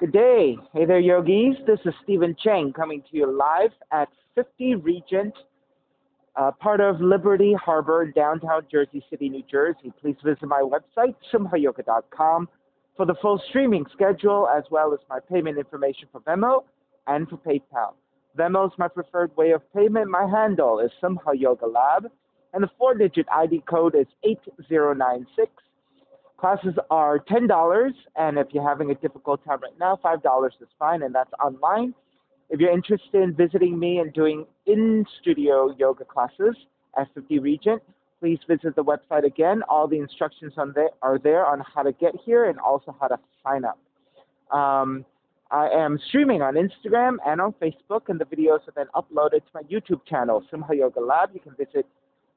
Good day. Hey there, yogis. This is Stephen Cheng coming to you live at 50 Regent, uh, part of Liberty Harbor, downtown Jersey City, New Jersey. Please visit my website, simhayoga.com, for the full streaming schedule as well as my payment information for Venmo and for PayPal. Venmo is my preferred way of payment. My handle is Simha Yoga Lab, and the four digit ID code is 8096. Classes are $10, and if you're having a difficult time right now, $5 is fine, and that's online. If you're interested in visiting me and doing in studio yoga classes at 50 Regent, please visit the website again. All the instructions on there are there on how to get here and also how to sign up. Um, I am streaming on Instagram and on Facebook, and the videos are then uploaded to my YouTube channel, Simha Yoga Lab. You can visit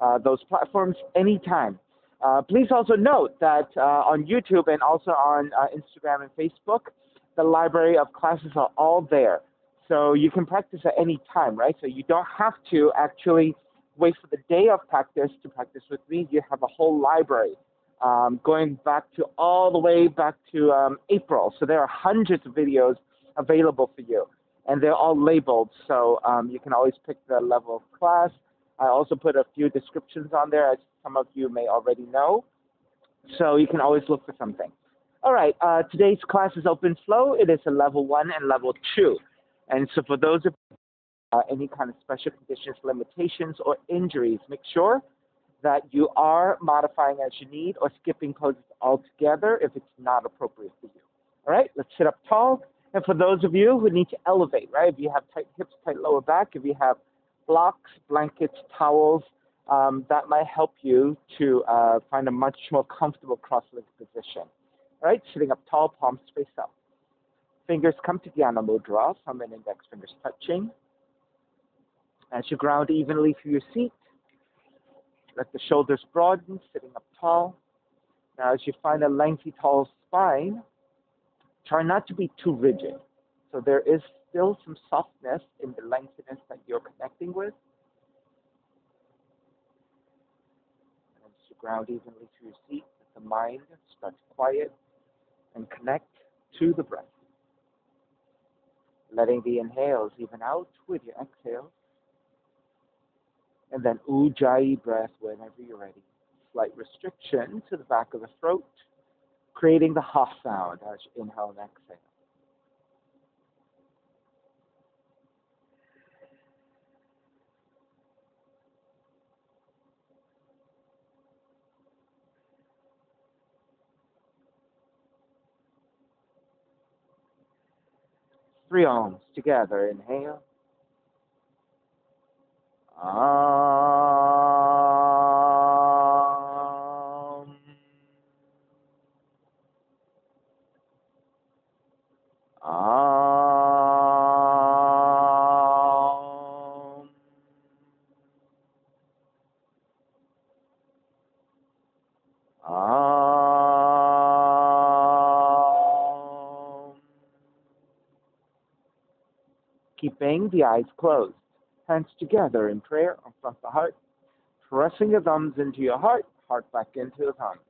uh, those platforms anytime. Uh, please also note that uh, on YouTube and also on uh, Instagram and Facebook, the library of classes are all there. So you can practice at any time, right? So you don't have to actually wait for the day of practice to practice with me. You have a whole library um, going back to all the way back to um, April. So there are hundreds of videos available for you, and they're all labeled. So um, you can always pick the level of class. I also put a few descriptions on there, as some of you may already know. So you can always look for something. All right, uh, today's class is open flow. It is a level one and level two. And so for those of uh, any kind of special conditions, limitations, or injuries, make sure that you are modifying as you need or skipping poses altogether if it's not appropriate for you. All right, let's sit up tall. And for those of you who need to elevate, right, if you have tight hips, tight lower back, if you have blocks, blankets, towels, um, that might help you to uh, find a much more comfortable cross-legged position. All right, sitting up tall, palms face up. Fingers come to Dhyana Mudra, thumb and index fingers touching. As you ground evenly through your seat, let the shoulders broaden, sitting up tall. Now, as you find a lengthy, tall spine, try not to be too rigid. So there is still some softness in the lengthiness that you're connecting with. And you ground evenly to your seat, let the mind start to quiet and connect to the breath. Letting the inhales even out with your exhales. And then Ujjayi breath whenever you're ready. Slight restriction to the back of the throat, creating the ha sound as you inhale and exhale. Three arms together. Inhale. Um, um, Keeping the eyes closed hands together in prayer of the heart, pressing your thumbs into your heart, heart back into the thumbs,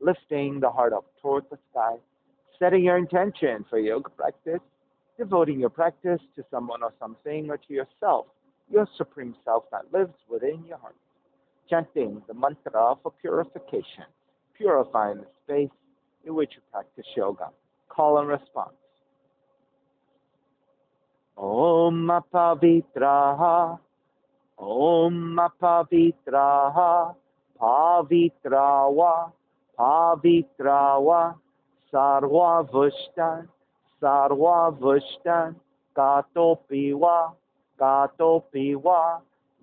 lifting the heart up toward the sky, setting your intention for yoga practice, devoting your practice to someone or something or to yourself, your supreme self that lives within your heart, chanting the mantra for purification, purifying the space in which you practice yoga. Call and response. ॐ पवित्रः ॐ पवित्रः पवित्रा वा पवित्रा वा सर्वभुष्टान् सर्वभुष्टान् कातोऽपि वा कातोऽपि वा,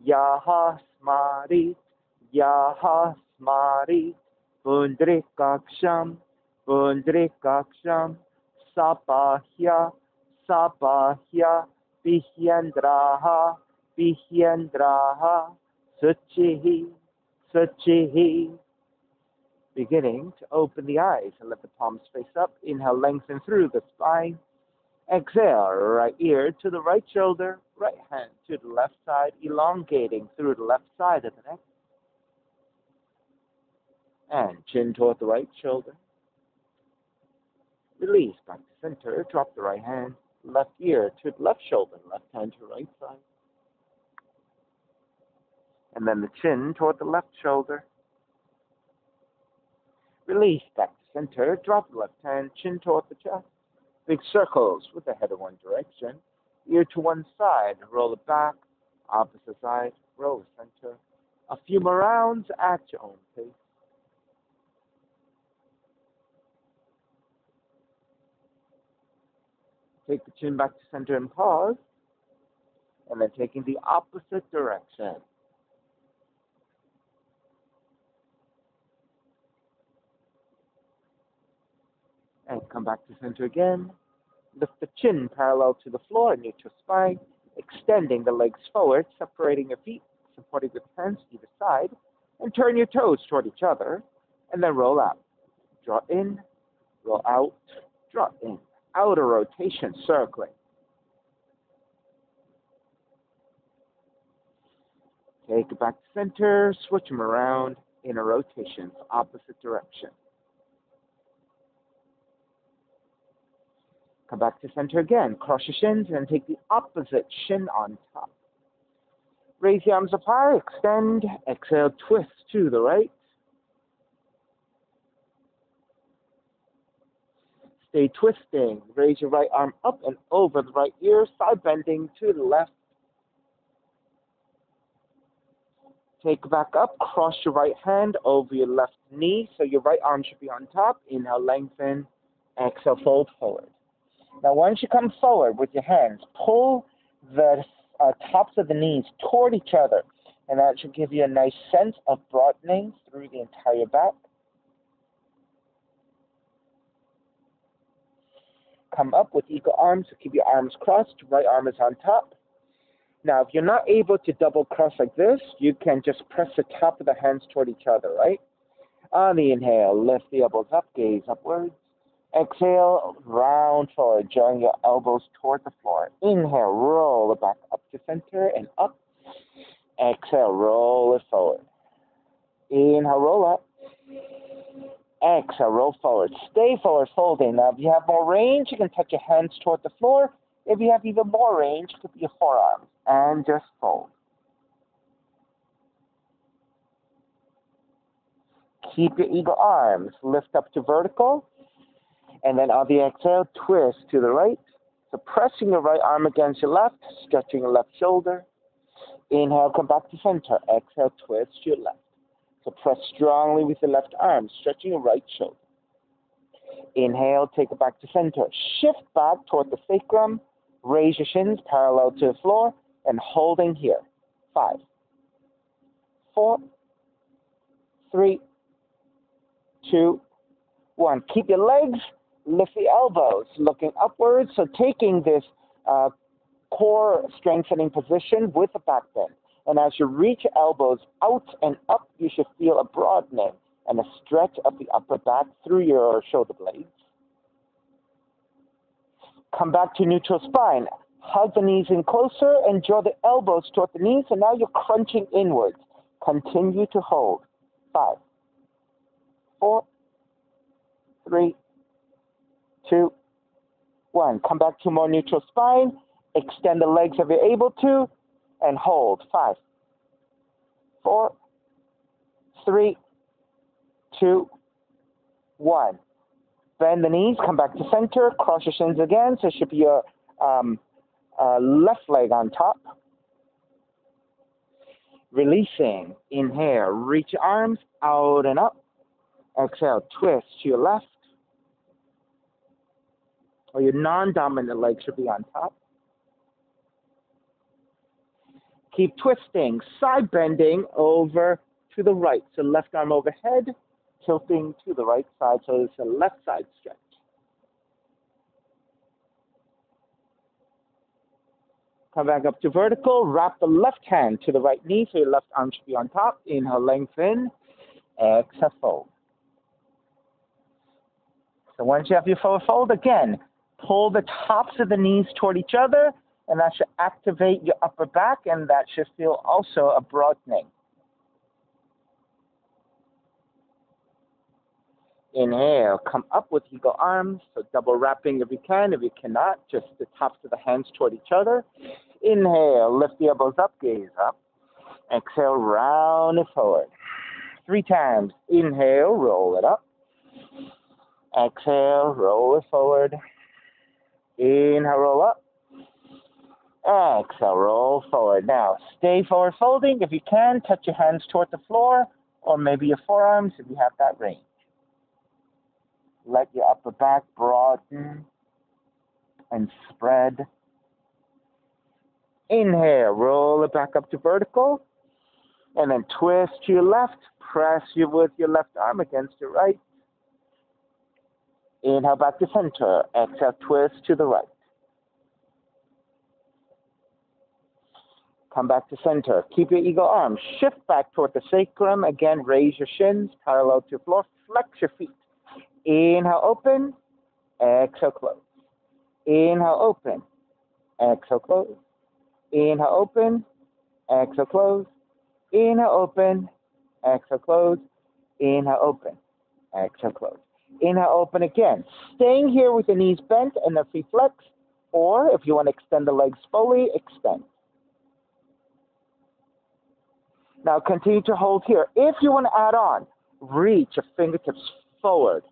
यः स्मारित् यः स्मारित् पुण्ड्रिकक्षं पुण्ड्रिकक्षं सपाह्य sapahya pihyandraha pihyandraha suchihi suchihi beginning to open the eyes and let the palms face up. Inhale lengthen through the spine. Exhale right ear to the right shoulder right hand to the left side elongating through the left side of the neck. And chin toward the right shoulder. Release back to center. Drop the right hand, left ear to left shoulder, left hand to right side. And then the chin toward the left shoulder. Release back to center. Drop the left hand, chin toward the chest. Big circles with the head in one direction. Ear to one side. Roll it back. Opposite side. Roll center. A few more rounds at your own pace. Take the chin back to center and pause. And then taking the opposite direction. And come back to center again. Lift the chin parallel to the floor, neutral spine, extending the legs forward, separating your feet, supporting with hands either side, and turn your toes toward each other, and then roll out. Draw in, roll out, draw in. Outer rotation, circling. Take back to center, switch them around, in a rotation, opposite direction. Come back to center again. Cross your shins and take the opposite shin on top. Raise the arms up high, extend, exhale, twist to the right. Stay twisting. Raise your right arm up and over the right ear, side bending to the left. Take back up, cross your right hand over your left knee, so your right arm should be on top. Inhale, lengthen. Exhale, fold forward. Now, once you come forward with your hands, pull the uh, tops of the knees toward each other, and that should give you a nice sense of broadening through the entire back. Come up with eagle arms, so keep your arms crossed, right arm is on top. Now, if you're not able to double cross like this, you can just press the top of the hands toward each other, right? On the inhale, lift the elbows up, gaze upwards. Exhale, round forward, drawing your elbows toward the floor. Inhale, roll it back up to center and up. Exhale, roll it forward. Inhale, roll up. Exhale, roll forward. Stay forward, folding. Now, if you have more range, you can touch your hands toward the floor. If you have even more range, it could be your forearms. And just fold. Keep your eagle arms. Lift up to vertical. And then on the exhale, twist to the right. So pressing your right arm against your left, stretching your left shoulder. Inhale, come back to center. Exhale, twist to your left. So press strongly with the left arm, stretching your right shoulder. Inhale, take it back to center. Shift back toward the sacrum. Raise your shins parallel to the floor and holding here. Five, four, three, two, one. Keep your legs lift the elbows, looking upwards. So taking this uh, core strengthening position with the back bend. And as you reach elbows out and up, you should feel a broadening and a stretch of the upper back through your shoulder blades. Come back to neutral spine. Hug the knees in closer and draw the elbows toward the knees. And now you're crunching inwards. Continue to hold. Five, four, three, two, one. Come back to more neutral spine. Extend the legs if you're able to, and hold. Five, four, three, two, one. Bend the knees, come back to center, cross your shins again. So it should be your um, uh, left leg on top. Releasing. Inhale, reach your arms out and up. Exhale, twist to your left or your non-dominant leg should be on top. Keep twisting, side bending over to the right. So left arm overhead, tilting to the right side. So it's a left side stretch. Come back up to vertical. Wrap the left hand to the right knee so your left arm should be on top. Inhale, lengthen. Exhale, fold. So once you have your forward fold, again, pull the tops of the knees toward each other, and that should activate your upper back, and that should feel also a broadening. Inhale, come up with eagle arms, so double wrapping if you can. If you cannot, just the tops of the hands toward each other. Inhale, lift the elbows up, gaze up. Exhale, round it forward. Three times. Inhale, roll it up. Exhale, roll it forward. Inhale, roll up. Exhale, roll forward. Now, stay forward folding. If you can, touch your hands toward the floor or maybe your forearms if you have that range. Let your upper back broaden and spread. Inhale, roll it back up to vertical. And then twist to your left. Press you with your left arm against your right. Inhale back to center. Exhale, twist to the right. Come back to center. Keep your eagle arms. Shift back toward the sacrum. Again, raise your shins parallel to the floor. Flex your feet. Inhale, open. Exhale, close. Inhale, open. Exhale, close. Inhale, open. Exhale, close. Inhale, open. Exhale, close. Inhale, open. Exhale, close. Inhale, open again. Staying here with the knees bent and the feet flexed. Or if you want to extend the legs fully, extend. Now continue to hold here. If you want to add on, reach your fingertips forward.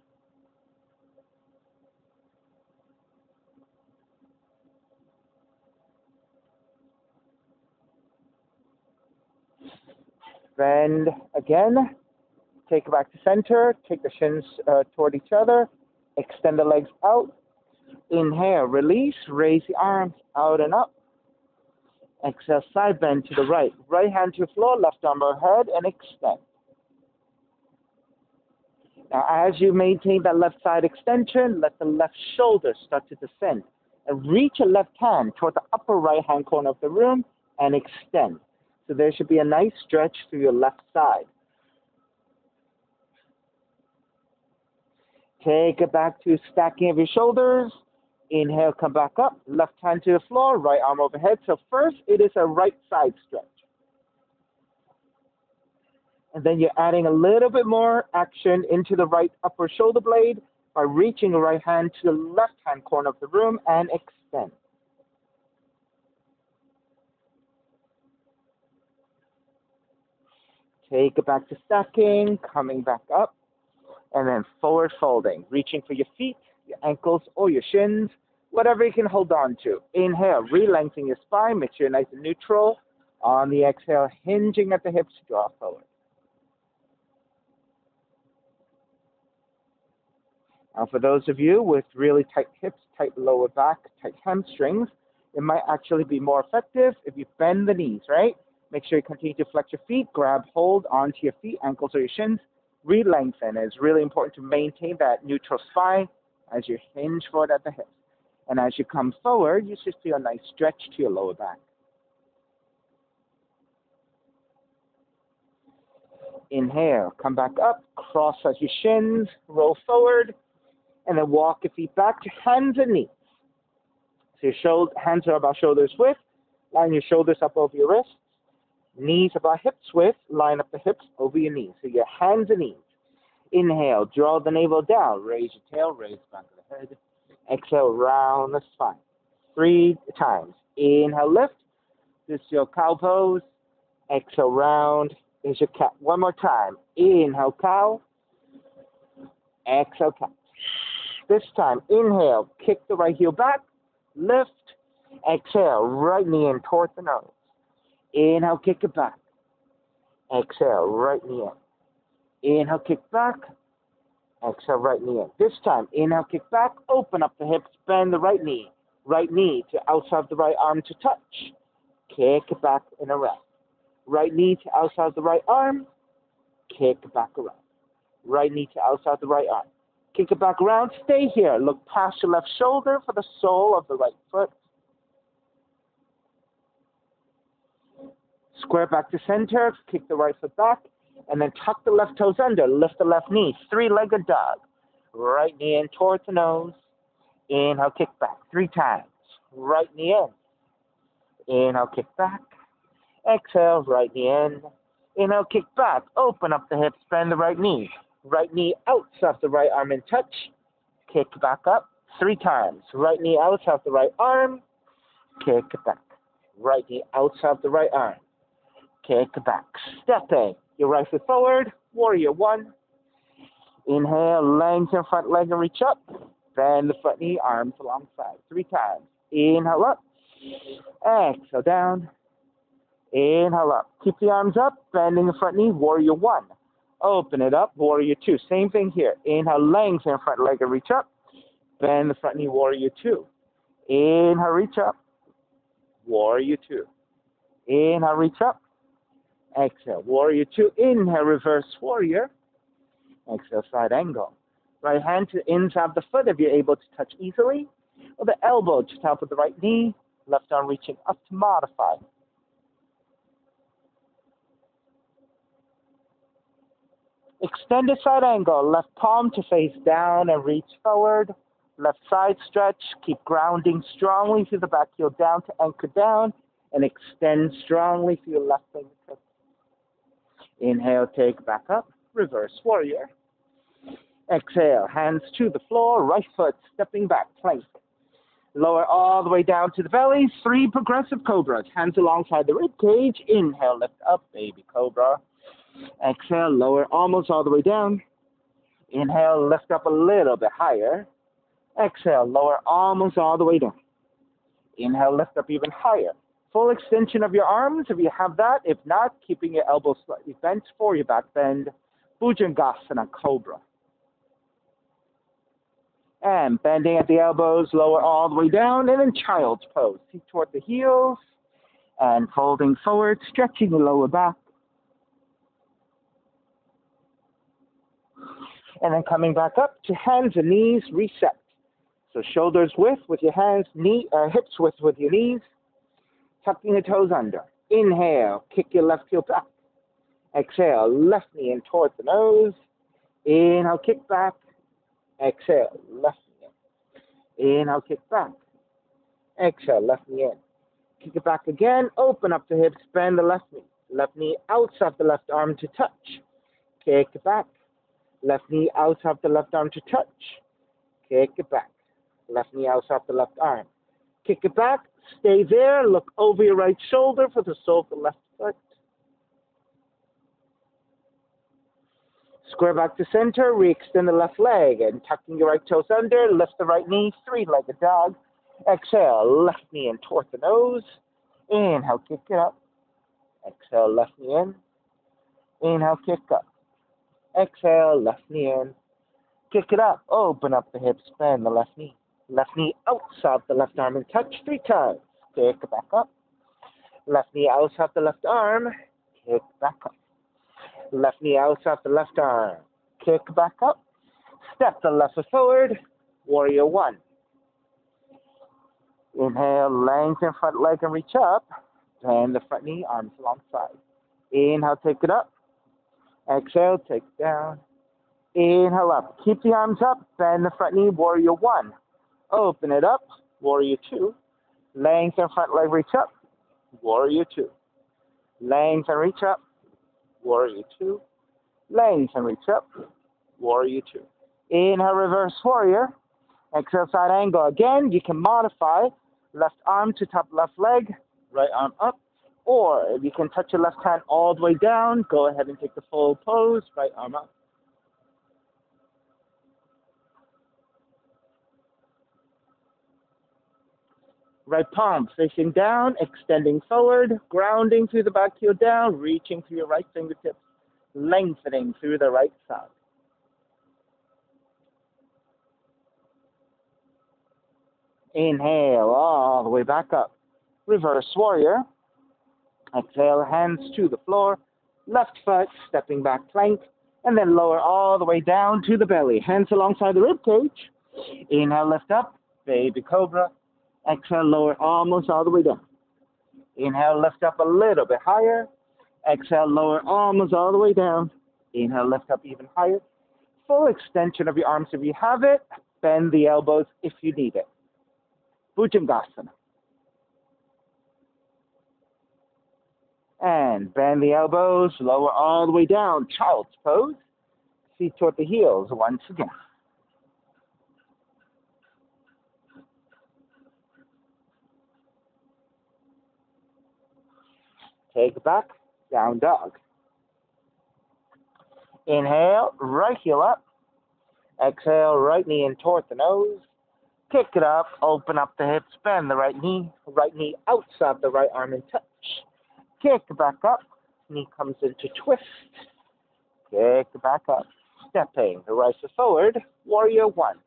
Bend again. Take it back to center. Take the shins uh, toward each other. Extend the legs out. Inhale, release. Raise the arms out and up. Exhale, side bend to the right. Right hand to floor, left arm overhead, and extend. Now, as you maintain that left side extension, let the left shoulder start to descend. And reach your left hand toward the upper right hand corner of the room and extend. So there should be a nice stretch through your left side. Take it back to stacking of your shoulders. Inhale, come back up. Left hand to the floor, right arm overhead. So first, it is a right side stretch. And then you're adding a little bit more action into the right upper shoulder blade by reaching the right hand to the left hand corner of the room and extend. Take it back to stacking, coming back up, and then forward folding, reaching for your feet, your ankles, or your shins, whatever you can hold on to. Inhale, re-lengthen your spine, make sure you're nice and neutral. On the exhale, hinging at the hips, draw forward. Now, for those of you with really tight hips, tight lower back, tight hamstrings, it might actually be more effective if you bend the knees, right? Make sure you continue to flex your feet, grab hold onto your feet, ankles or your shins, re-lengthen. It's really important to maintain that neutral spine as you hinge forward at the hips. And as you come forward, you should feel a nice stretch to your lower back. Inhale, come back up, cross as your shins, roll forward, and then walk your feet back to hands and knees. So your shoulder, hands are about shoulders width, line your shoulders up over your wrists, knees about hips width, line up the hips over your knees. So your hands and knees. Inhale, draw the navel down, raise your tail, raise the back of the head. Exhale, round the spine. Three times. Inhale, lift. This is your cow pose. Exhale, round. Is your cat. One more time. Inhale, cow. Exhale, cat. This time, inhale, kick the right heel back, lift. Exhale, right knee in towards the nose. Inhale, kick it back. Exhale, right knee in. Inhale, kick back. Exhale, right knee in. This time, inhale, kick back, open up the hips, bend the right knee. Right knee to outside the right arm to touch. Kick back and a rest. Right knee to outside the right arm. Kick back around. Right knee to outside the right arm. Kick it back around. Stay here. Look past your left shoulder for the sole of the right foot. Square back to center. Kick the right foot back and then tuck the left toes under, lift the left knee, three-legged dog. Right knee in towards the nose. Inhale, kick back three times. Right knee in. Inhale, kick back. Exhale, right knee in. Inhale, kick back. Open up the hips, bend the right knee. Right knee out, off the right arm and touch. Kick back up three times. Right knee out, off the right arm. Kick back. Right knee out, off the right arm. Kick back. Stepping. Your right foot forward. Warrior one. Inhale, lengthen front leg and reach up. Bend the front knee, arms alongside. Three times. Inhale up. Exhale down. Inhale up. Keep the arms up, bending the front knee, warrior one. Open it up, warrior two. Same thing here. Inhale, lengthen front leg and reach up. Bend the front knee, warrior two. Inhale, reach up. Warrior two. Inhale, reach up. Exhale, warrior two. Inhale, reverse warrior. Exhale, side angle. Right hand to the inside of the foot if you're able to touch easily. Or the elbow to top of the right knee. Left arm reaching up to modify. Extended side angle, left palm to face down and reach forward. Left side stretch, keep grounding strongly through the back heel down to anchor down and extend strongly through your left fingertips. Inhale, take back up, reverse warrior. Exhale, hands to the floor, right foot stepping back, plank. Lower all the way down to the belly, three progressive cobras, hands alongside the rib cage. Inhale, lift up, baby cobra. Exhale, lower almost all the way down. Inhale, lift up a little bit higher. Exhale, lower almost all the way down. Inhale, lift up even higher. Full extension of your arms if you have that. If not, keeping your elbows slightly bent for your back bend. Bhujangasana Cobra. And bending at the elbows, lower all the way down, and then child's pose. Feet toward the heels, and folding forward, stretching the lower back. and then coming back up to hands and knees, reset. So shoulders width with your hands, knee, uh, hips width with your knees, tucking the toes under. Inhale, kick your left heel back. Exhale, left knee in towards the nose. Inhale, kick back. Exhale, left knee in. Inhale, kick back. Exhale, left knee in. Kick it back again. Open up the hips, bend the left knee. Left knee outside the left arm to touch. Kick it back. Left knee out of the left arm to touch. Kick it back. Left knee out of the left arm. Kick it back. Stay there. Look over your right shoulder for the sole of the left foot. Square back to center. Re-extend the left leg and tucking your right toes under. Lift the right knee. Three-legged dog. Exhale. Left knee in toward the nose. Inhale. Kick it up. Exhale. Left knee in. Inhale. Kick up. Exhale, left knee in. Kick it up. Open up the hips. Bend the left knee. Left knee outside the left arm and touch three times. Kick back up. Left knee outside the left arm. Kick back up. Left knee outside the left arm. Kick back up. Step the left foot forward. Warrior one. Inhale, lengthen front leg and reach up. Bend the front knee, arms alongside. Inhale, take it up. Exhale, take down. Inhale up. Keep the arms up. Bend the front knee. Warrior one. Open it up. Warrior two. Lengthen front leg. Reach up. Warrior two. Lengthen reach up. Warrior two. Lengthen reach up. Warrior two. Inhale, reverse warrior. Exhale, side angle. Again, you can modify left arm to top left leg, right arm up, or if you can touch your left hand all the way down, go ahead and take the full pose, right arm up. Right palm facing down, extending forward, grounding through the back heel down, reaching through your right fingertips, lengthening through the right side. Inhale all the way back up. Reverse warrior. Exhale, hands to the floor, left foot stepping back plank, and then lower all the way down to the belly. Hands alongside the rib cage. Inhale, lift up, baby cobra. Exhale, lower almost all the way down. Inhale, lift up a little bit higher. Exhale, lower almost all the way down. Inhale, lift up even higher. Full extension of your arms if you have it. Bend the elbows if you need it. Bhujangasana. and bend the elbows, lower all the way down, child's pose. feet toward the heels once again. Take back, down dog. Inhale, right heel up. Exhale, right knee in toward the nose. Kick it up, open up the hips, bend the right knee, right knee outside the right arm and touch. Kick back up, knee comes into twist. Kick back up, stepping the right foot forward, warrior one.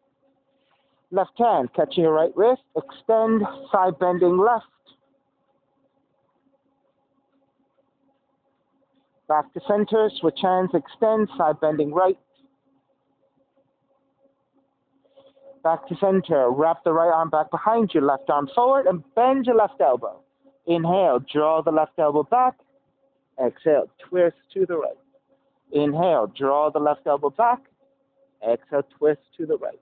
Left hand catching your right wrist, extend, side bending left. Back to center, switch hands, extend, side bending right. Back to center, wrap the right arm back behind you, left arm forward, and bend your left elbow. Inhale, draw the left elbow back. Exhale, twist to the right. Inhale, draw the left elbow back. Exhale, twist to the right.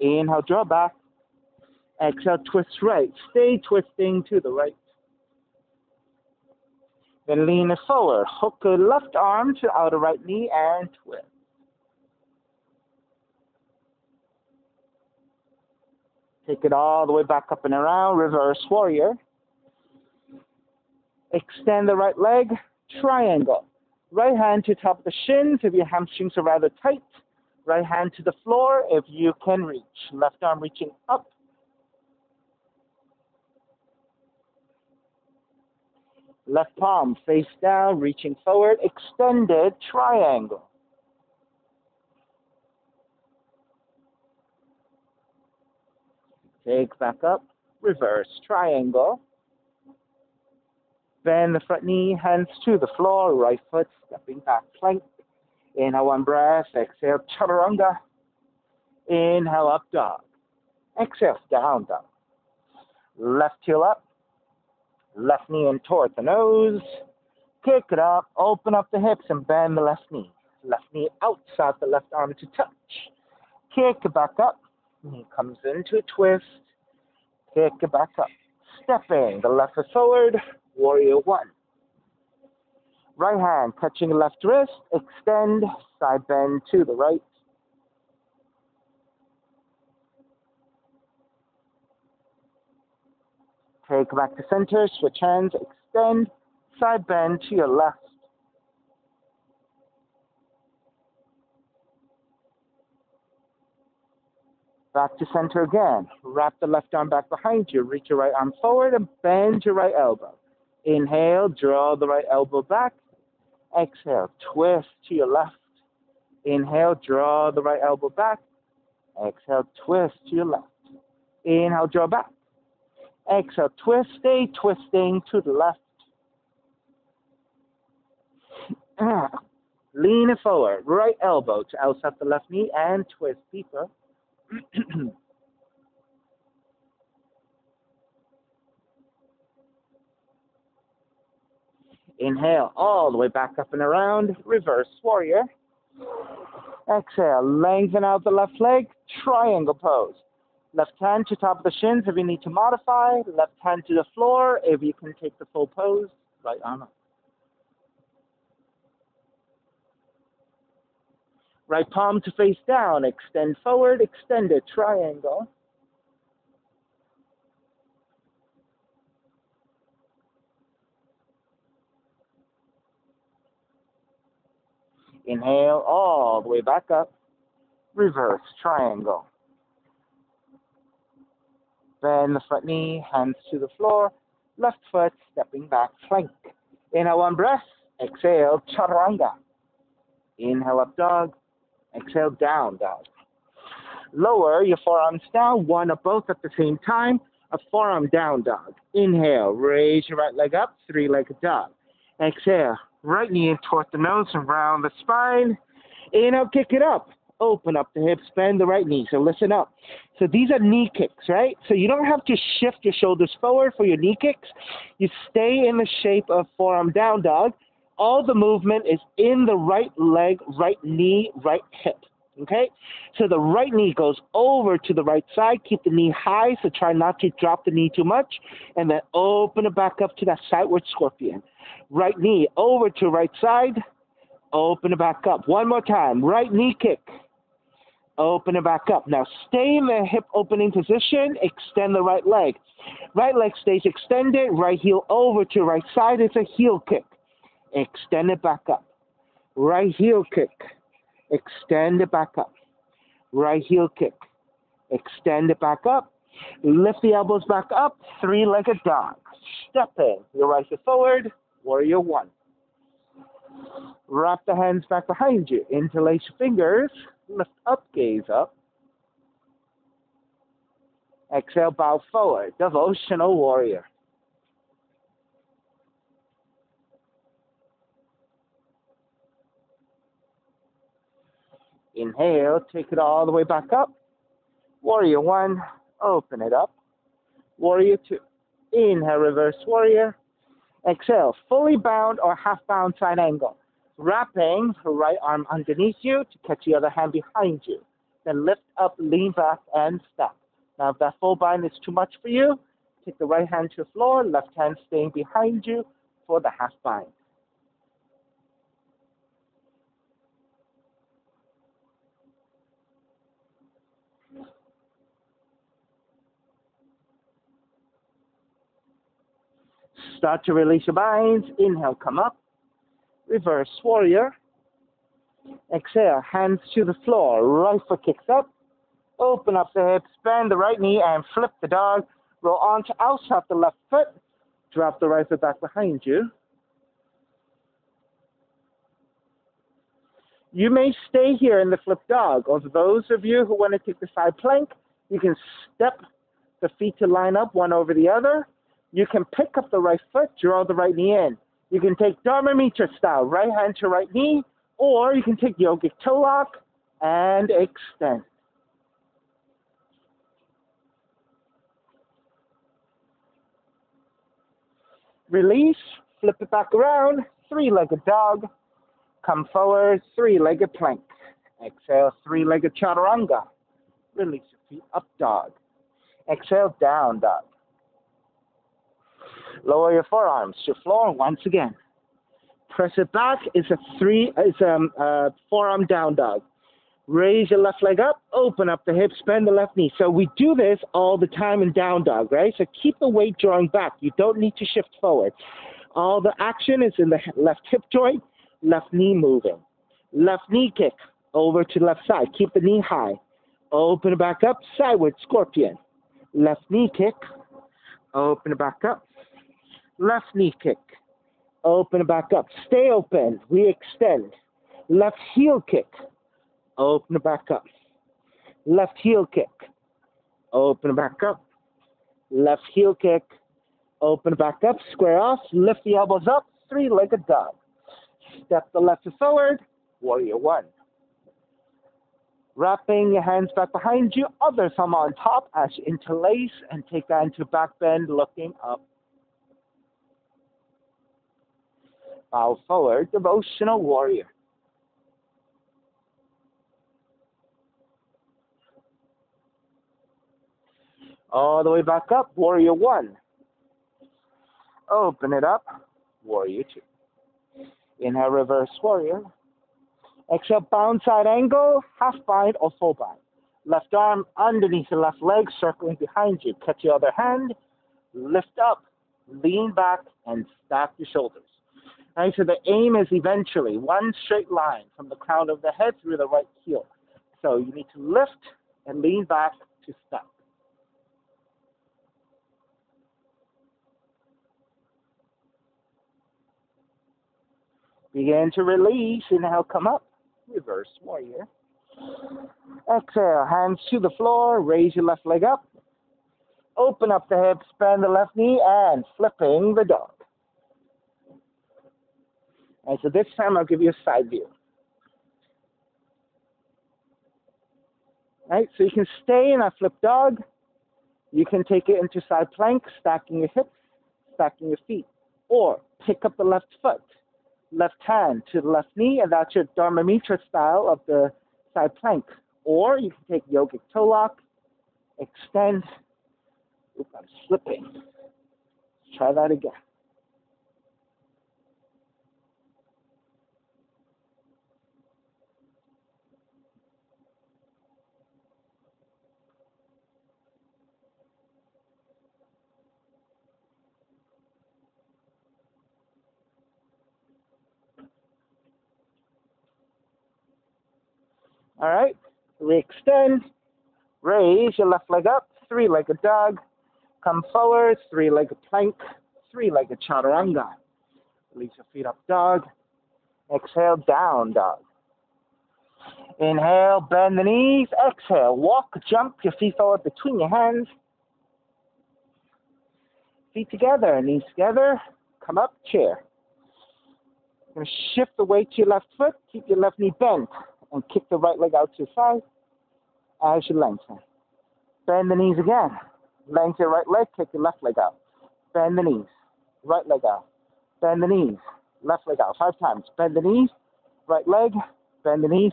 Inhale, draw back. Exhale, twist right. Stay twisting to the right. Then lean forward. Hook the left arm to outer right knee and twist. Take it all the way back up and around. Reverse warrior. Extend the right leg. Triangle. Right hand to top of the shins if your hamstrings are rather tight. Right hand to the floor if you can reach. Left arm reaching up. Left palm face down, reaching forward. Extended triangle. Take back up. Reverse triangle. Bend the front knee, hands to the floor, right foot stepping back plank. Inhale one breath, exhale chaturanga. Inhale up dog. Exhale down dog. Left heel up. Left knee in toward the nose. Kick it up, open up the hips and bend the left knee. Left knee outside the left arm to touch. Kick it back up. Knee comes into a twist. Kick it back up. Stepping the left foot forward. Warrior one. Right hand touching left wrist. Extend. Side bend to the right. Take back to center. Switch hands. Extend. Side bend to your left. Back to center again. Wrap the left arm back behind you. Reach your right arm forward and bend your right elbow. Inhale, draw the right elbow back. Exhale, twist to your left. Inhale, draw the right elbow back. Exhale, twist to your left. Inhale, draw back. Exhale, twist, stay twisting to the left. Lean forward, right elbow to outside the left knee and twist deeper. Inhale all the way back up and around, reverse warrior. Exhale, lengthen out the left leg, triangle pose. Left hand to top of the shins if you need to modify, left hand to the floor if you can take the full pose, right arm up. Right palm to face down, extend forward, extended triangle. Inhale all the way back up. Reverse triangle. Bend the front knee, hands to the floor. Left foot stepping back, plank. Inhale one breath. Exhale, chaturanga. Inhale up dog. Exhale down dog. Lower your forearms down, one or both at the same time. A forearm down dog. Inhale, raise your right leg up, three legged dog. Exhale, right knee in toward the nose and round the spine. Inhale, kick it up. Open up the hips, bend the right knee. So listen up. So these are knee kicks, right? So you don't have to shift your shoulders forward for your knee kicks. You stay in the shape of forearm down dog. All the movement is in the right leg, right knee, right hip. Okay? So the right knee goes over to the right side. Keep the knee high, so try not to drop the knee too much. And then open it back up to that sideward scorpion. Right knee over to right side. Open it back up. One more time. Right knee kick. Open it back up. Now stay in the hip opening position. Extend the right leg. Right leg stays extended. Right heel over to right side. It's a heel kick. Extend it back up. Right heel kick. Extend it back up. Right heel kick. Extend it back up. Lift the elbows back up. Three legged dog. Step in. Your right foot forward. Warrior one. Wrap the hands back behind you. Interlace your fingers. Lift up, gaze up. Exhale, bow forward. Devotional warrior. Inhale, take it all the way back up. Warrior one, open it up. Warrior two. Inhale, reverse warrior. Exhale, fully bound or half bound side angle. Wrapping her right arm underneath you to catch the other hand behind you. Then lift up, lean back, and step. Now, if that full bind is too much for you, take the right hand to the floor, left hand staying behind you for the half bind. Start to release your binds. Inhale, come up. Reverse warrior. Exhale, hands to the floor. Right foot kicks up. Open up the hips, bend the right knee, and flip the dog. Roll onto outside the left foot. Drop the right foot back behind you. You may stay here in the flip dog, or those of you who want to take the side plank, you can step the feet to line up one over the other. You can pick up the right foot, draw the right knee in. You can take Dharma Mitra style, right hand to right knee, or you can take yogic toe lock and extend. Release, flip it back around, three-legged dog. Come forward, three-legged plank. Exhale, three-legged chaturanga. Release your feet, up dog. Exhale, down dog. Lower your forearms to floor once again. Press it back. It's a three. It's a um, uh, forearm down dog. Raise your left leg up. Open up the hips. Bend the left knee. So we do this all the time in down dog, right? So keep the weight drawing back. You don't need to shift forward. All the action is in the left hip joint, left knee moving. Left knee kick over to left side. Keep the knee high. Open it back up. Sideward scorpion. Left knee kick. Open it back up left knee kick. Open back up. Stay open. We extend. Left heel kick. Open back up. Left heel kick. Open back up. Left heel kick. Open back up. Square off. Lift the elbows up. Three legged dog. Step the left foot forward. Warrior one. Wrapping your hands back behind you. Other thumb on top as you interlace and take that into back bend, looking up. Bow forward, devotional warrior. All the way back up, warrior one. Open it up, warrior two. Inhale, reverse warrior. Exhale, bound side angle, half bind or full bind. Left arm underneath the left leg, circling behind you. Catch your other hand, lift up, lean back, and stack your shoulders. Right, so the aim is eventually one straight line from the crown of the head through the right heel. So you need to lift and lean back to step. Begin to release. Inhale, come up. Reverse warrior. Exhale, hands to the floor. Raise your left leg up. Open up the hips, bend the left knee, and flipping the dog. And so this time I'll give you a side view. Right, so you can stay in a flip dog. You can take it into side plank, stacking your hips, stacking your feet. Or pick up the left foot, left hand to the left knee, and that's your Dharma Mitra style of the side plank. Or you can take yogic toe lock, extend. Oop, I'm slipping. Let's try that again. All right. we extend, Raise your left leg up. Three-legged dog. Come forward. Three-legged plank. Three-legged chaturanga. Release your feet up, dog. Exhale, down dog. Inhale, bend the knees. Exhale, walk, jump your feet forward between your hands. Feet together, knees together. Come up, chair. To shift the weight to your left foot. Keep your left knee bent and kick the right leg out to your side as you lengthen. Bend the knees again. Lengthen your right leg, kick your left leg out. Bend the knees, right leg out. Bend the knees, left leg out. Five times. Bend the knees, right leg, bend the knees,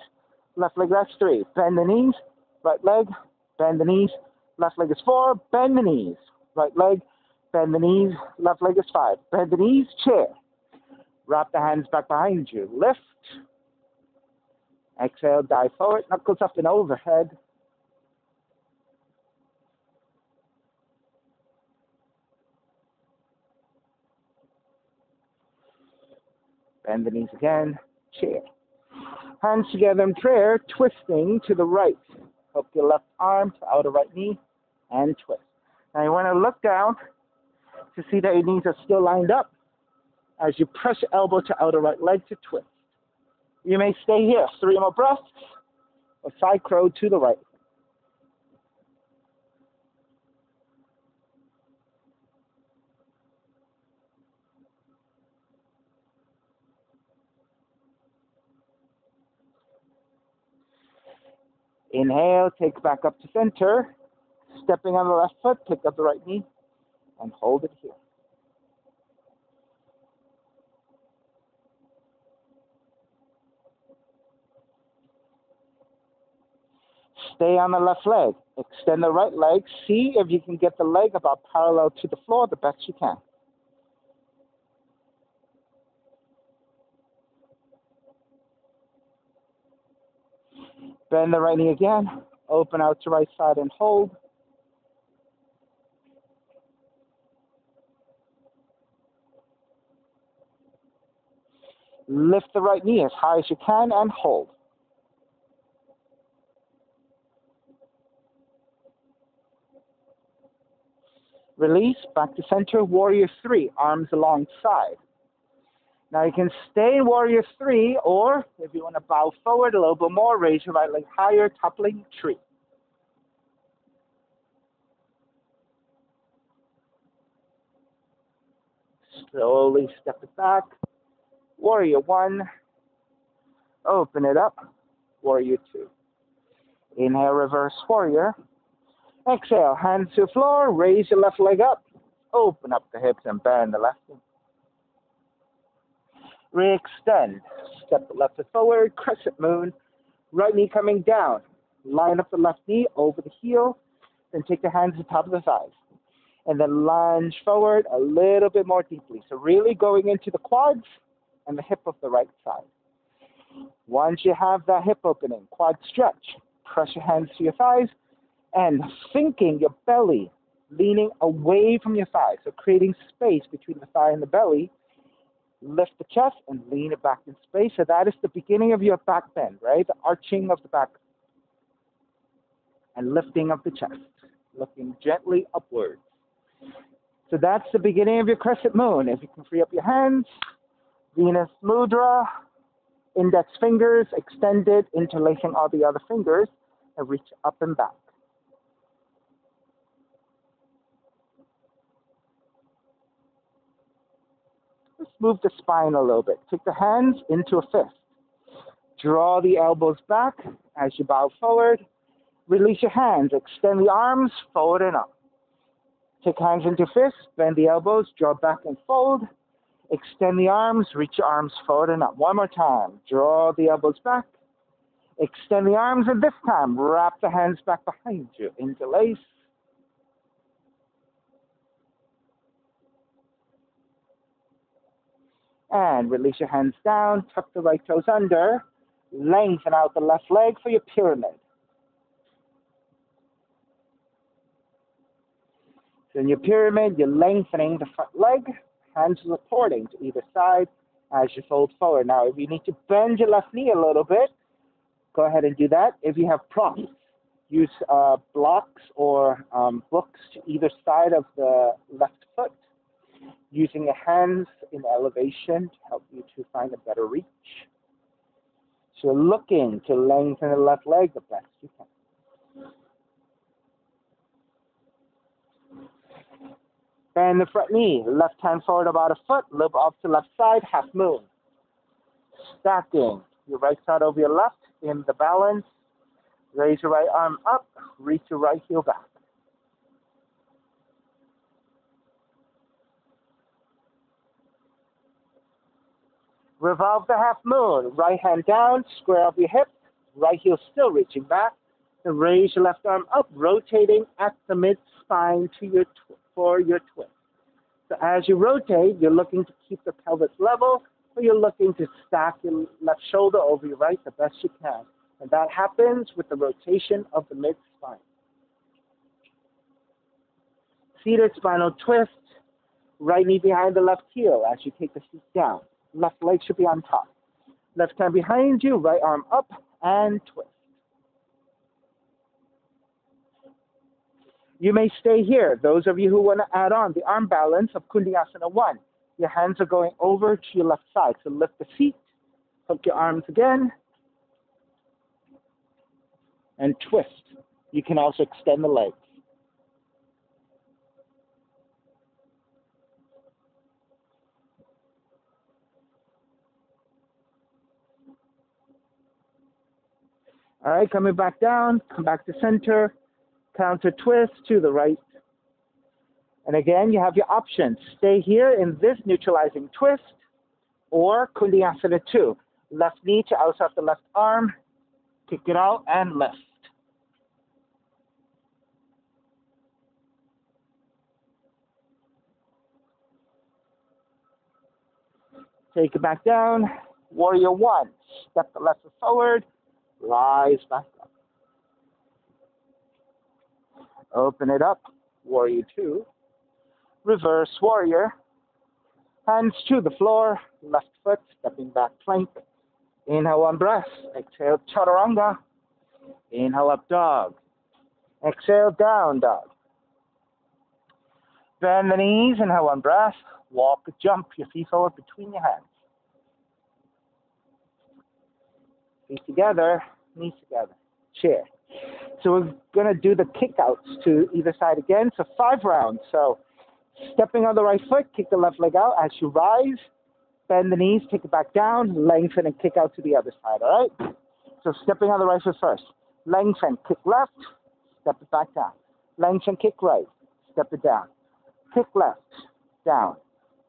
left leg, that's three. Bend the knees, right leg, bend the knees, left leg is four. Bend the knees, right leg, bend the knees, left leg is five. Bend the knees, chair. Wrap the hands back behind you. Lift. Exhale, dive forward, knuckles up and overhead. Bend the knees again, chair. Hands together in prayer, twisting to the right. Hook your left arm to outer right knee and twist. Now you want to look down to see that your knees are still lined up as you press your elbow to outer right leg to twist. You may stay here, three more breaths, or side crow to the right. Inhale, take back up to center. Stepping on the left foot, pick up the right knee, and hold it here. Stay on the left leg. Extend the right leg. See if you can get the leg about parallel to the floor the best you can. Bend the right knee again. Open out to right side and hold. Lift the right knee as high as you can and hold. Release, back to center, warrior three, arms alongside. Now you can stay in warrior three, or if you want to bow forward a little bit more, raise your right leg higher, toppling tree. Slowly step it back. Warrior one. Open it up. Warrior two. Inhale, reverse warrior. Exhale, hands to the floor. Raise your left leg up. Open up the hips and bend the left knee. Re-extend. Step the left foot forward, crescent moon. Right knee coming down. Line up the left knee over the heel. Then take the hands to the top of the thighs. And then lunge forward a little bit more deeply. So really going into the quads and the hip of the right side. Once you have that hip opening, quad stretch, press your hands to your thighs and sinking your belly, leaning away from your thighs. So creating space between the thigh and the belly lift the chest and lean it back in space. So that is the beginning of your back bend, right? The arching of the back and lifting of the chest, looking gently upwards. So that's the beginning of your crescent moon. If you can free up your hands, Venus Mudra, index fingers extended, interlacing all the other fingers, and reach up and back. Move the spine a little bit. Take the hands into a fist. Draw the elbows back as you bow forward. Release your hands. Extend the arms forward and up. Take hands into fists. Bend the elbows. Draw back and fold. Extend the arms. Reach your arms forward and up. One more time. Draw the elbows back. Extend the arms, and this time wrap the hands back behind you. Interlace. And release your hands down, tuck the right toes under, lengthen out the left leg for your pyramid. So in your pyramid, you're lengthening the front leg, hands supporting to either side as you fold forward. Now, if you need to bend your left knee a little bit, go ahead and do that. If you have props, use uh, blocks or um, books to either side of the left foot, using your hands in elevation to help you to find a better reach. So looking to lengthen the left leg the best you can. Bend the front knee, left hand forward about a foot, loop off to left side, half moon. Stacking your right side over your left in the balance. Raise your right arm up, reach your right heel back. Revolve the half moon, right hand down, square up your hip, right heel still reaching back, and raise your left arm up, rotating at the mid spine to your for your twist. So as you rotate, you're looking to keep the pelvis level, or you're looking to stack your left shoulder over your right the best you can. And that happens with the rotation of the mid spine. Seated spinal twist, right knee behind the left heel as you take the seat down. Left leg should be on top. Left hand behind you, right arm up, and twist. You may stay here. Those of you who want to add on the arm balance of Koundinyasana 1, your hands are going over to your left side. So lift the feet, hook your arms again, and twist. You can also extend the legs. All right, coming back down, come back to center, counter twist to the right. And again, you have your options. Stay here in this neutralizing twist or Koundinyasana 2. Left knee to outside the left arm, kick it out and lift. Take it back down. Warrior 1. Step the left foot forward, rise back up. Open it up, warrior two. Reverse warrior. Hands to the floor, left foot, stepping back plank. Inhale one breath. Exhale chaturanga. Inhale up dog. Exhale down dog. Bend the knees, inhale one breath. Walk, jump your feet forward between your hands. Feet together, knees together. Chair. So we're going to do the kickouts to either side again. So five rounds. So stepping on the right foot, kick the left leg out as you rise. Bend the knees, take it back down, lengthen and kick out to the other side. All right. So stepping on the right foot first. Lengthen, kick left, step it back down. Lengthen, kick right, step it down. Kick left, down.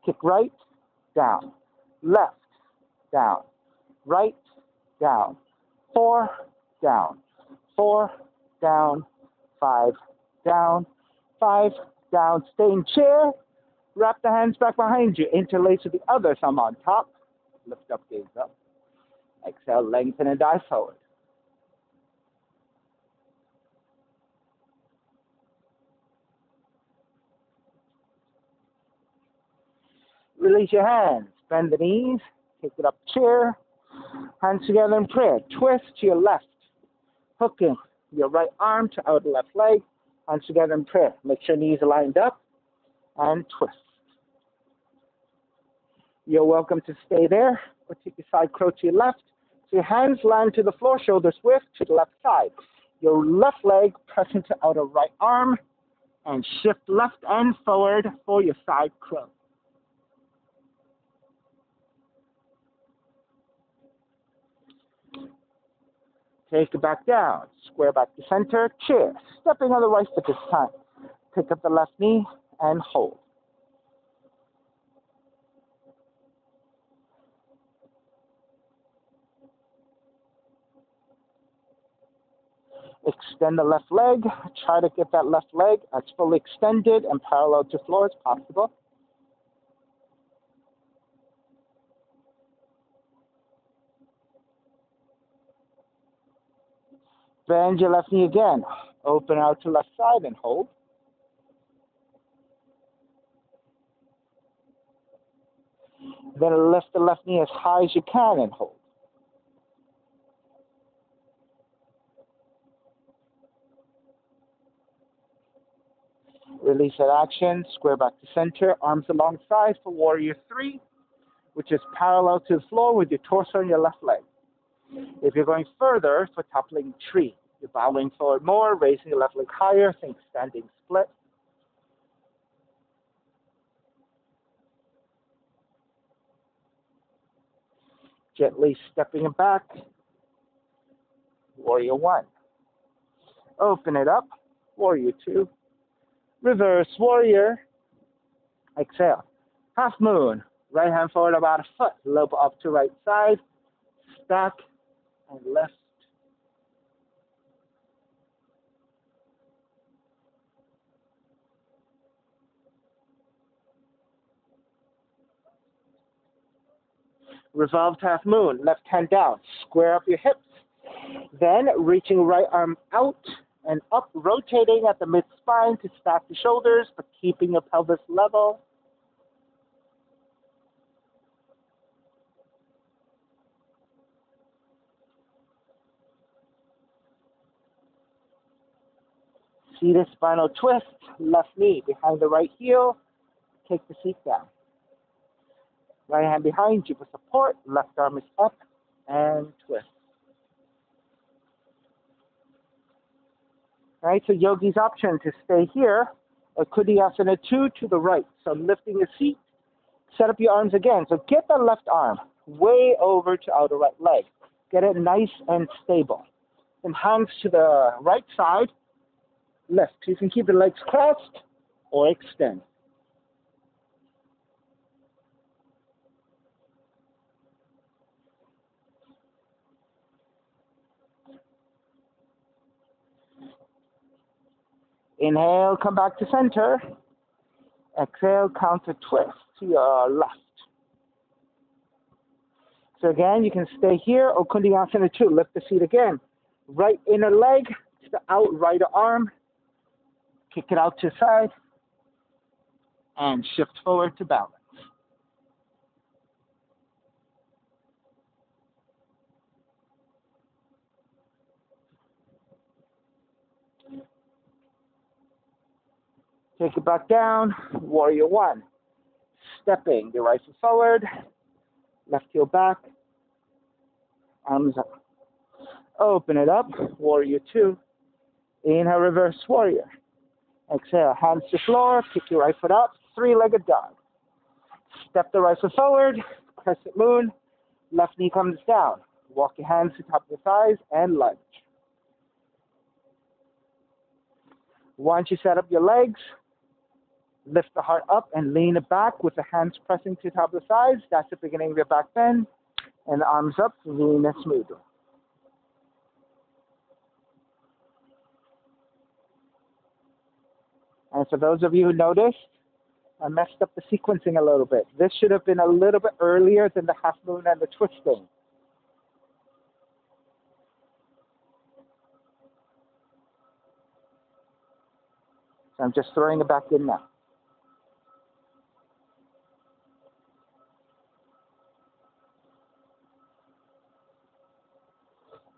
Kick right, down. Left, down. Right, down. Four, down four, down, five, down, five, down. Stay in chair. Wrap the hands back behind you. Interlace with the other thumb on top. Lift up, gaze up. Exhale, lengthen and dive forward. Release your hands. Bend the knees. Take it up chair. Hands together in prayer. Twist to your left hooking your right arm to outer left leg, hands together in prayer. Make sure knees are lined up and twist. You're welcome to stay there or take your side crow to your left. So your hands land to the floor, shoulders width to the left side. Your left leg pressing to outer right arm and shift left and forward for your side crow. Take it back down. Square back to center. Chair. Stepping on the right foot this time. Pick up the left knee and hold. Extend the left leg. Try to get that left leg as fully extended and parallel to floor as possible. Bend your left knee again. Open out to left side and hold. Then lift the left knee as high as you can and hold. Release that action, square back to center, arms alongside for warrior three, which is parallel to the floor with your torso and your left leg. If you're going further for toppling tree, you're bowing forward more, raising your left leg higher, think standing split. Gently stepping back, warrior one. Open it up, warrior two. Reverse warrior, exhale. Half moon, right hand forward about a foot, lobe up to right side, stack and lift. Revolved half moon, left hand down, square up your hips. Then reaching right arm out and up, rotating at the mid spine to stack the shoulders, but keeping your pelvis level. Seated spinal twist, left knee behind the right heel, take the seat down. Right hand behind you for support, left arm is up and twist. Right, so yogi's option to stay here, or Koundinyasana 2 to the right. So lifting the seat, set up your arms again. So get the left arm way over to outer right leg. Get it nice and stable. And hands to the right side, lift. You can keep the legs crossed or extend. Inhale, come back to center. Exhale, counter twist to your left. So again, you can stay here or Koundinyasana 2. Lift the seat again. Right inner leg to the out right arm. Kick it out to the side. And shift forward to balance. Take it back down. Warrior one. Stepping the right foot forward, left heel back, arms up. Open it up. Warrior two. Inhale, reverse warrior. Exhale, hands to floor, kick your right foot up, three-legged dog. Step the right foot forward, crescent moon, left knee comes down. Walk your hands to top of the thighs and lunge. Once you set up your legs, lift the heart up and lean it back with the hands pressing to top of the thighs. That's the beginning of your back bend. And the arms up, Venus Mudra. And for those of you who noticed, I messed up the sequencing a little bit. This should have been a little bit earlier than the half moon and the twisting. So I'm just throwing it back in now.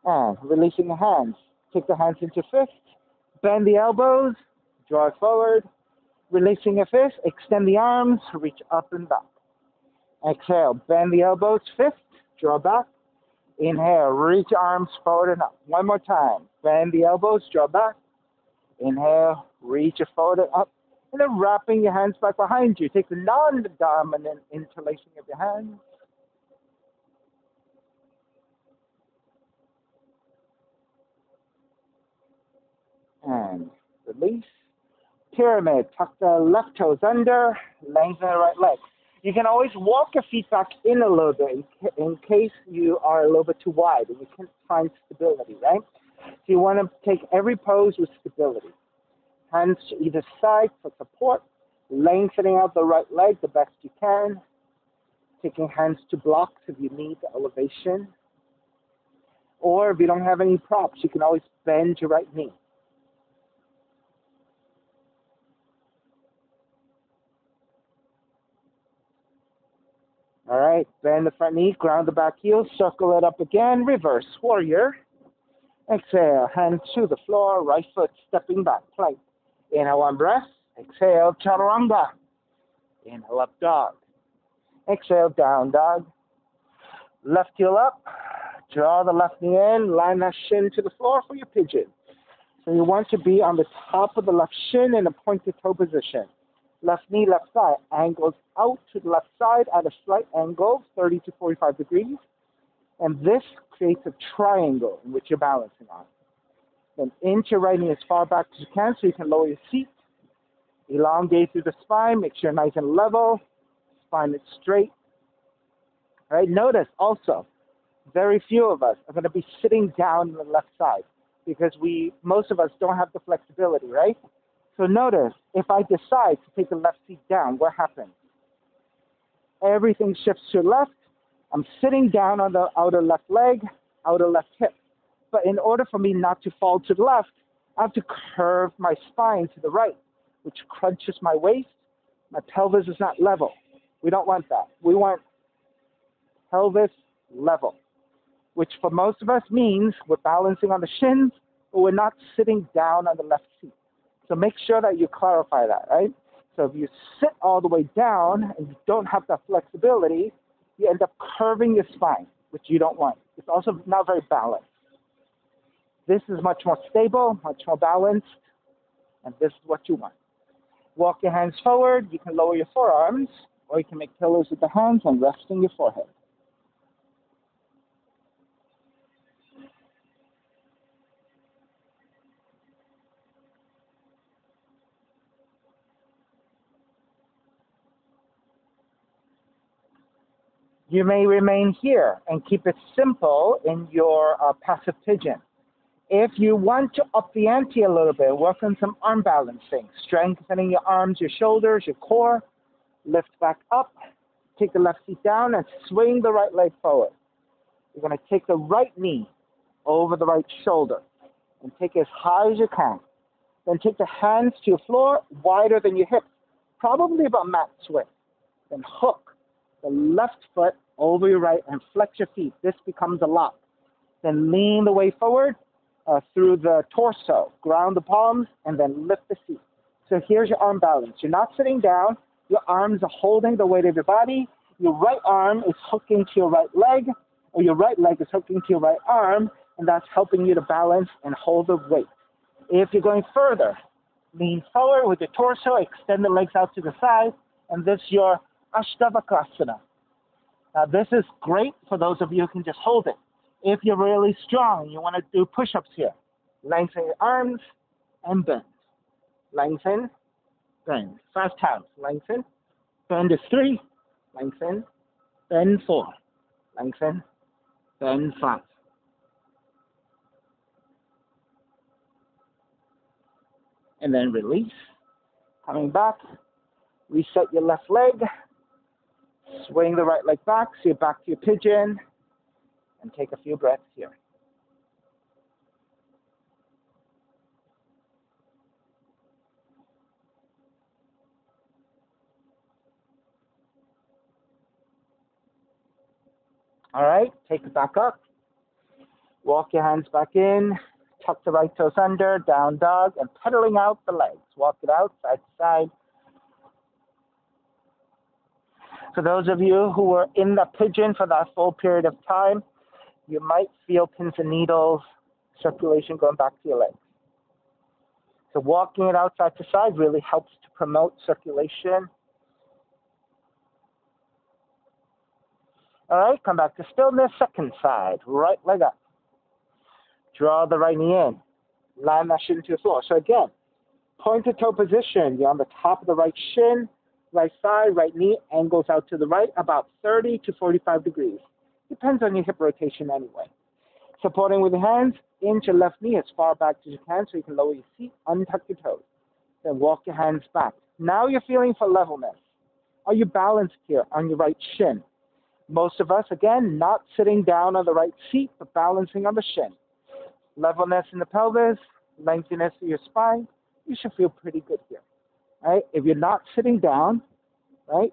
And releasing the hands. Take the hands into fists. Bend the elbows. Draw forward. Releasing a fist. Extend the arms. Reach up and back. Exhale. Bend the elbows. Fist. Draw back. Inhale. Reach arms forward and up. One more time. Bend the elbows. Draw back. Inhale. Reach forward and up. And then wrapping your hands back behind you. Take the non-dominant interlacing of your hands. and release. Pyramid, tuck the left toes under, lengthen the right leg. You can always walk your feet back in a little bit in, in case you are a little bit too wide and you can't find stability, right? So you want to take every pose with stability. Hands to either side for support, lengthening out the right leg the best you can, taking hands to blocks if you need the elevation. Or if you don't have any props, you can always bend your right knee. All right, bend the front knee, ground the back heel, circle it up again, reverse warrior. Exhale, hand to the floor, right foot stepping back, plank. Inhale, one breath, Exhale, chaturanga. Inhale, up dog. Exhale, down dog. Left heel up. Draw the left knee in. Line that shin to the floor for your pigeon. So you want to be on the top of the left shin in a pointed toe position. Left knee, left thigh angles out to the left side at a slight angle, 30 to 45 degrees. And this creates a triangle in which you're balancing on. Then inch your right knee as far back as you can so you can lower your seat. Elongate through the spine, make sure nice and level. Spine is straight. All right, notice also, very few of us are going to be sitting down on the left side because we, most of us don't have the flexibility, right? So notice, if I decide to take the left seat down, what happens? Everything shifts to left. I'm sitting down on the outer left leg, outer left hip. But in order for me not to fall to the left, I have to curve my spine to the right, which crunches my waist. My pelvis is not level. We don't want that. We want pelvis level, which for most of us means we're balancing on the shins, but we're not sitting down on the left seat. So make sure that you clarify that, right? So if you sit all the way down and you don't have that flexibility, you end up curving your spine, which you don't want. It's also not very balanced. This is much more stable, much more balanced, and this is what you want. Walk your hands forward. You can lower your forearms, or you can make pillows with the hands and resting your forehead. You may remain here and keep it simple in your uh, passive pigeon. If you want to up the ante a little bit, work on some arm balancing, strengthening your arms, your shoulders, your core. Lift back up, take the left feet down, and swing the right leg forward. You're going to take the right knee over the right shoulder and take it as high as you can. Then take the hands to your floor, wider than your hips, probably about mat width. Then hook the left foot over your right and flex your feet. This becomes a lock. Then lean the way forward uh, through the torso, ground the palms, and then lift the feet. So here's your arm balance. You're not sitting down. Your arms are holding the weight of your body. Your right arm is hooking to your right leg, or your right leg is hooking to your right arm, and that's helping you to balance and hold the weight. If you're going further, lean forward with your torso, extend the legs out to the side, and this is your Ashtavakrasana. Now, this is great for those of you who can just hold it. If you're really strong, you want to do push ups here. Lengthen your arms and bend. Lengthen, bend. Five times. Lengthen, bend is three. Lengthen, bend four. Lengthen, bend five. And then release. Coming back, reset your left leg, swing the right leg back, so you're back to your pigeon, and take a few breaths here. All right, take it back up. Walk your hands back in. Tuck the right toes under, down dog, and pedaling out the legs. Walk it out side to side. For those of you who were in the pigeon for that full period of time, you might feel pins and needles, circulation going back to your legs. So walking it outside to side really helps to promote circulation. All right, come back to stillness, second side, right leg up. Draw the right knee in. Land that shin to the floor. So again, point pointed toe position. You're on the top of the right shin, right thigh, right knee angles out to the right about 30 to 45 degrees. Depends on your hip rotation anyway. Supporting with the hands, inch your left knee as far back as you can so you can lower your feet, untuck your toes. Then walk your hands back. Now you're feeling for levelness. Are you balanced here on your right shin? Most of us, again, not sitting down on the right seat, but balancing on the shin. Levelness in the pelvis, lengthiness of your spine, you should feel pretty good here. Right? If you're not sitting down, right,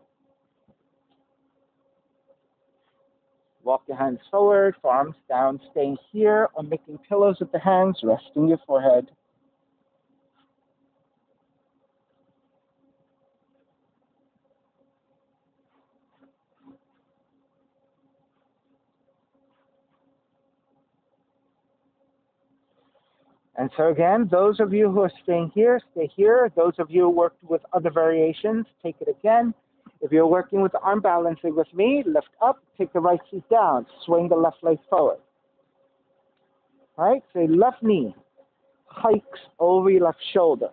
Walk your hands forward, forearms down, staying here or making pillows with the hands, resting your forehead. And so again, those of you who are staying here, stay here. Those of you who worked with other variations, take it again. If you're working with arm balancing with me, lift up, take the right seat down, swing the left leg forward. All right, so left knee hikes over your left shoulder.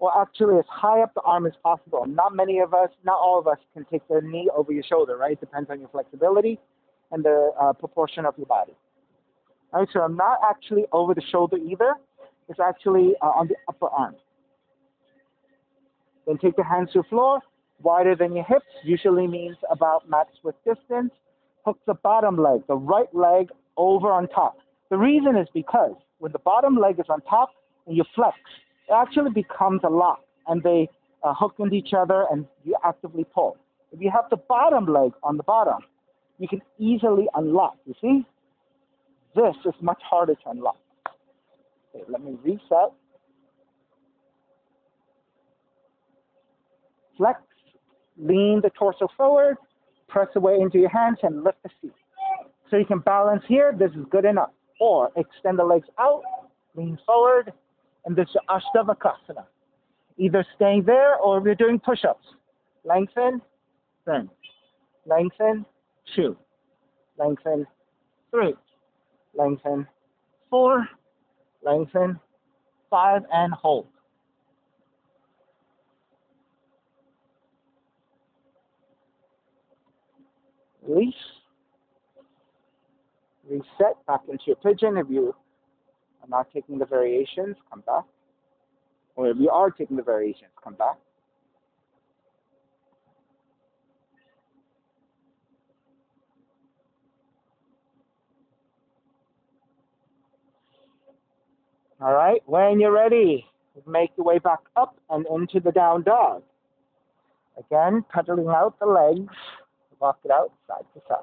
Or actually as high up the arm as possible. Not many of us, not all of us can take the knee over your shoulder, right? Depends on your flexibility and the uh, proportion of your body. Right, so I'm not actually over the shoulder either. It's actually uh, on the upper arm. Then take the hands to the floor, wider than your hips, usually means about max width distance. Hook the bottom leg, the right leg, over on top. The reason is because when the bottom leg is on top and you flex, it actually becomes a lock and they uh, hook into each other and you actively pull. If you have the bottom leg on the bottom, you can easily unlock. You see? This is much harder to unlock. Okay, let me reset. Flex, lean the torso forward, press away into your hands and lift the feet. So you can balance here, this is good enough. Or extend the legs out, lean forward, and this is Ashtavakrasana. Either staying there or you're doing push-ups. Lengthen, bend. Lengthen, two. Lengthen, three. Lengthen, four. Lengthen, five, and hold. Release. Reset back into your pigeon. If you are not taking the variations, come back. Or if you are taking the variations, come back. All right, when you're ready, make your way back up and into the down dog. Again, pedaling out the legs, walk it out side to side.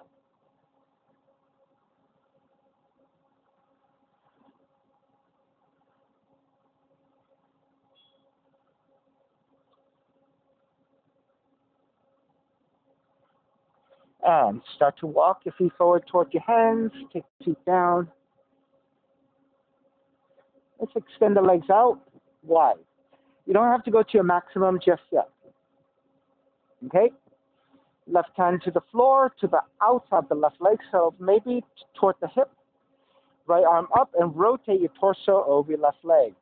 And start to walk your feet forward towards your hands, take your feet down, Let's extend the legs out wide. You don't have to go to your maximum just yet. Okay? Left hand to the floor, to the outside of the left leg, so maybe toward the hip. Right arm up and rotate your torso over your left leg.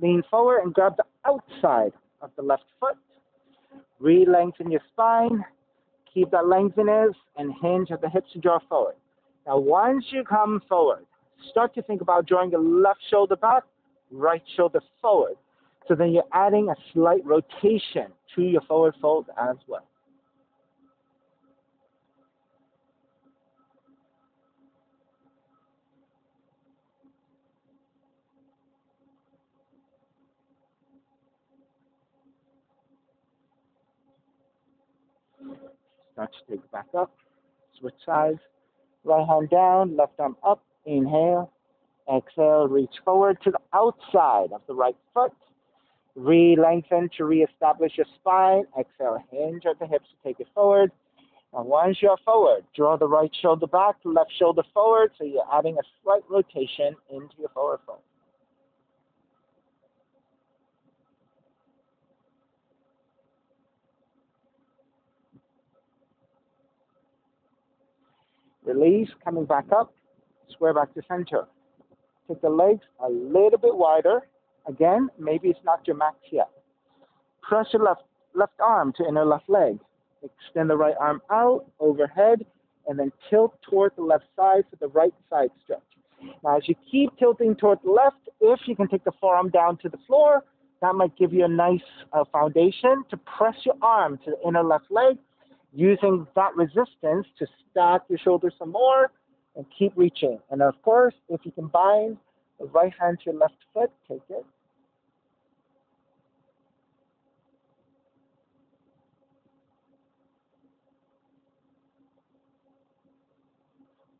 Lean forward and grab the outside of the left foot. Re-lengthen your spine. Keep that lengthiness and hinge at the hips to draw forward. Now, once you come forward, start to think about drawing your left shoulder back, right shoulder forward. So then you're adding a slight rotation to your forward fold as well. Start to take it back up. Switch sides. Right hand down, left arm up, Inhale. Exhale, reach forward to the outside of the right foot. Re-lengthen to re-establish your spine. Exhale, hinge at the hips to take it forward. And once you're forward, draw the right shoulder back, left shoulder forward, so you're adding a slight rotation into your forward fold. Release, coming back up square back to center. Take the legs a little bit wider. Again, maybe it's not your max yet. Press your left, left arm to inner left leg. Extend the right arm out, overhead, and then tilt toward the left side for the right side stretch. Now, as you keep tilting toward the left, if you can take the forearm down to the floor, that might give you a nice uh, foundation to press your arm to the inner left leg, using that resistance to stack your shoulders some more and keep reaching. And of course, if you can bind the right hand to your left foot, take it.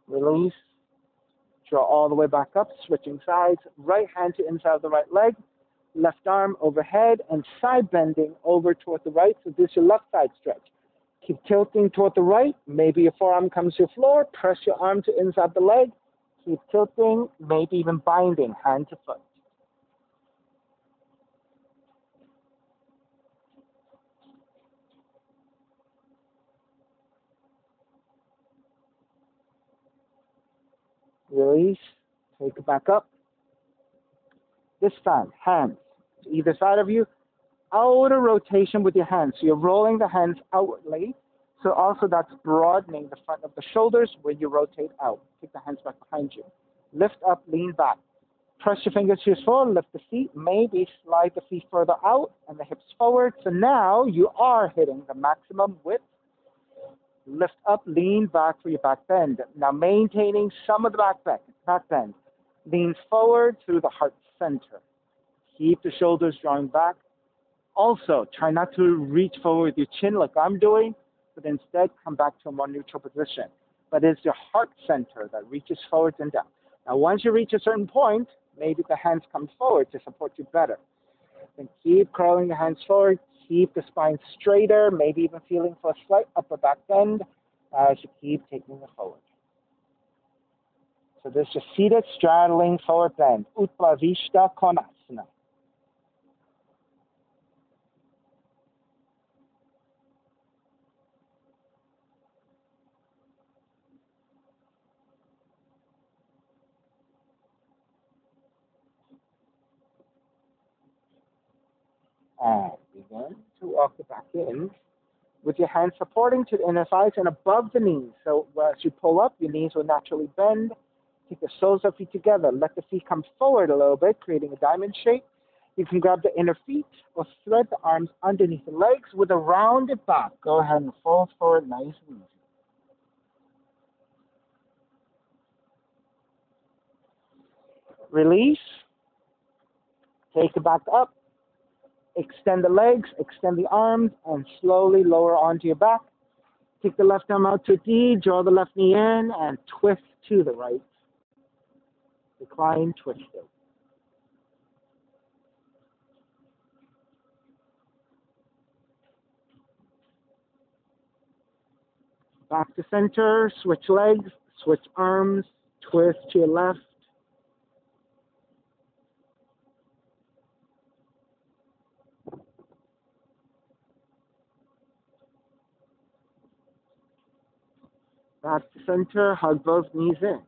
Release. Draw all the way back up, switching sides. Right hand to inside of the right leg. Left arm overhead and side bending over toward the right. So this is your left side stretch. Keep tilting toward the right. Maybe your forearm comes to the floor. Press your arm to inside the leg. Keep tilting, maybe even binding hand to foot. Release, take it back up. This time, hands to either side of you, Outer rotation with your hands. So you're rolling the hands outwardly. So also that's broadening the front of the shoulders when you rotate out. Take the hands back behind you. Lift up, lean back. Press your fingers to your floor, lift the feet, maybe slide the feet further out and the hips forward. So now you are hitting the maximum width. Lift up, lean back for your back bend. Now maintaining some of the back bend. Back bend. Lean forward through the heart center. Keep the shoulders drawing back. Also, try not to reach forward with your chin like I'm doing, but instead come back to a more neutral position. But it's your heart center that reaches forward and down. Now, once you reach a certain point, maybe the hands come forward to support you better. Then keep curling the hands forward, keep the spine straighter, maybe even feeling for a slight upper back bend as you keep taking it forward. So this is seated straddling forward bend, Upavistha Konasana. And begin to walk it back in with your hands supporting to the inner thighs and above the knees. So uh, as you pull up, your knees will naturally bend. Take the soles of feet together. Let the feet come forward a little bit, creating a diamond shape. You can grab the inner feet or thread the arms underneath the legs with a rounded back. Go ahead and fold forward nice and easy. Release. Take it back up. Extend the legs, extend the arms, and slowly lower onto your back. Take the left arm out to D, draw the left knee in, and twist to the right. Decline, twist it. Back to center, switch legs, switch arms, twist to your left, Back to center, hug both knees in.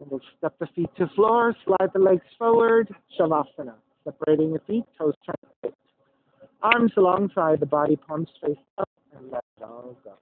And then step the feet to floor, slide the legs forward, Shavasana. Separating the feet, toes turn Arms alongside the body, palms face up, and let it all go.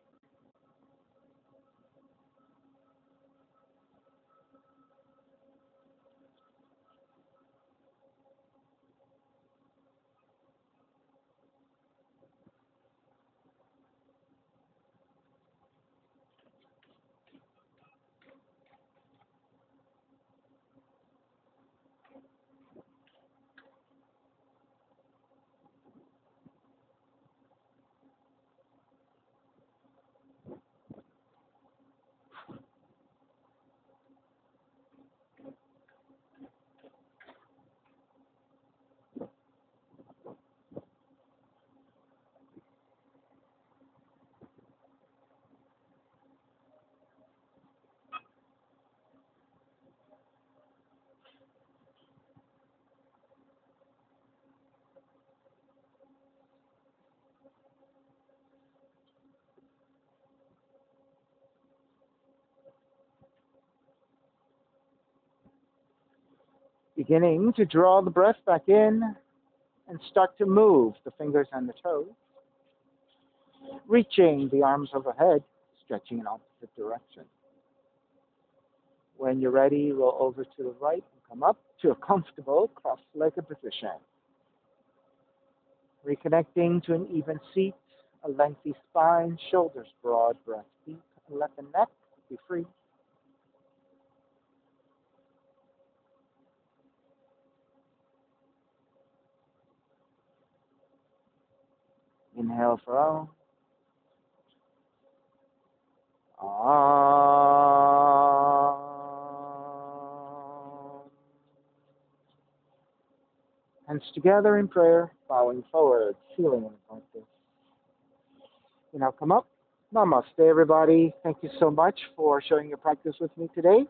Beginning to draw the breath back in and start to move the fingers and the toes, reaching the arms overhead, stretching in opposite direction. When you're ready, roll over to the right and come up to a comfortable cross-legged position. Reconnecting to an even seat, a lengthy spine, shoulders broad, breath deep, and let the neck be free. Inhale for all. Hands together in prayer, bowing forward, feeling in practice. You now come up. Namaste, everybody. Thank you so much for sharing your practice with me today.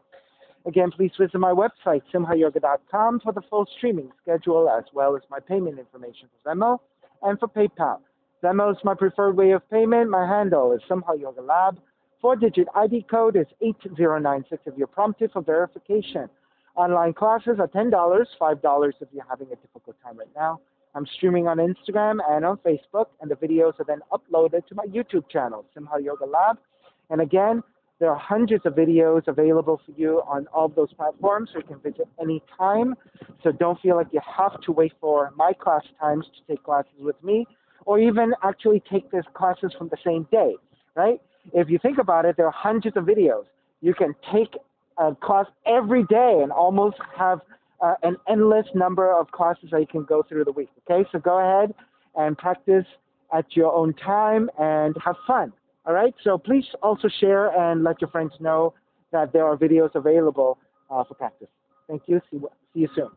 Again, please visit my website, simhayoga.com, for the full streaming schedule as well as my payment information for Venmo and for PayPal. Venmo is my preferred way of payment. My handle is Simha Yoga Lab. Four-digit ID code is 8096 if you're prompted for verification. Online classes are $10, $5 if you're having a difficult time right now. I'm streaming on Instagram and on Facebook, and the videos are then uploaded to my YouTube channel, Simha Yoga Lab. And again, there are hundreds of videos available for you on all of those platforms, so you can visit anytime. So don't feel like you have to wait for my class times to take classes with me, or even actually take these classes from the same day, right? If you think about it, there are hundreds of videos. You can take a class every day and almost have uh, an endless number of classes that you can go through the week. Okay, so go ahead and practice at your own time and have fun. All right, so please also share and let your friends know that there are videos available uh, for practice. Thank you. See, see you soon.